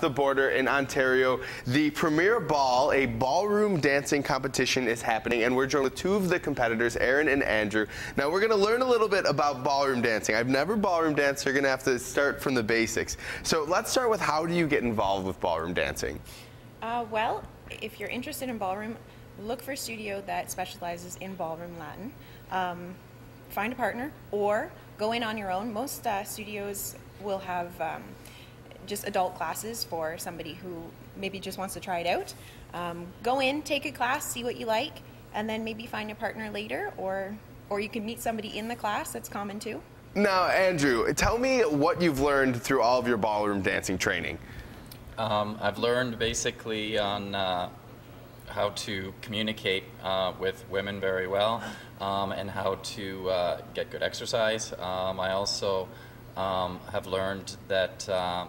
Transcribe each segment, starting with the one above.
the border in Ontario, the Premier Ball, a ballroom dancing competition, is happening, and we're joined with two of the competitors, Erin and Andrew. Now, we're going to learn a little bit about ballroom dancing. I've never ballroom danced, so you're going to have to start from the basics. So let's start with how do you get involved with ballroom dancing? Uh, well, if you're interested in ballroom, look for a studio that specializes in ballroom Latin. Um, find a partner or go in on your own. Most uh, studios will have um, just adult classes for somebody who maybe just wants to try it out. Um, go in, take a class, see what you like, and then maybe find a partner later, or or you can meet somebody in the class. That's common too. Now, Andrew, tell me what you've learned through all of your ballroom dancing training. Um, I've learned basically on uh, how to communicate uh, with women very well um, and how to uh, get good exercise. Um, I also um, have learned that uh,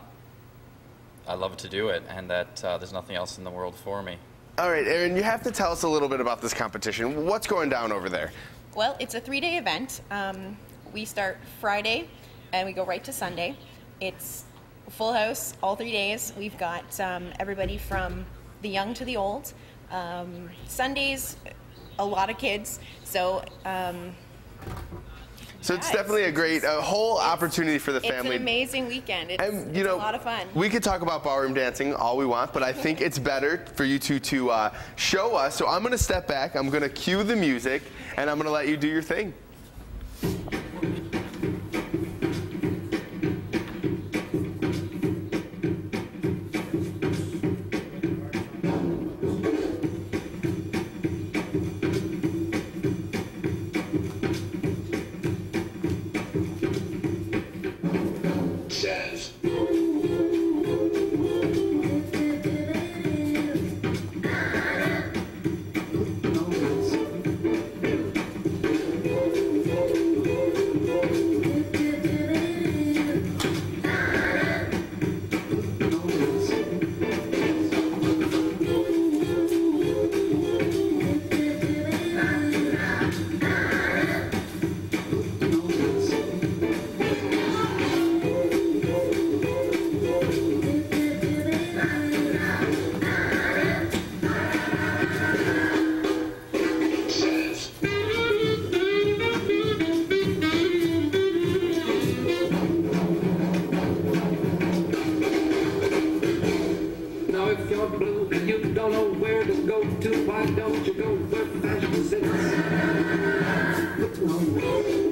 I love to do it and that uh, there's nothing else in the world for me. All right, Erin, you have to tell us a little bit about this competition. What's going down over there? Well, it's a three-day event. Um, we start Friday and we go right to Sunday. It's full house all three days. We've got um, everybody from the young to the old. Um, Sundays, a lot of kids. So so it's definitely a great, a whole opportunity for the family. It's an amazing weekend. It's, and, you know, a lot of fun. We could talk about ballroom dancing all we want, but I think it's better for you two to uh, show us. So I'm going to step back. I'm going to cue the music, and I'm going to let you do your thing. Cheers. To, why don't you go where fashion sits? Put on,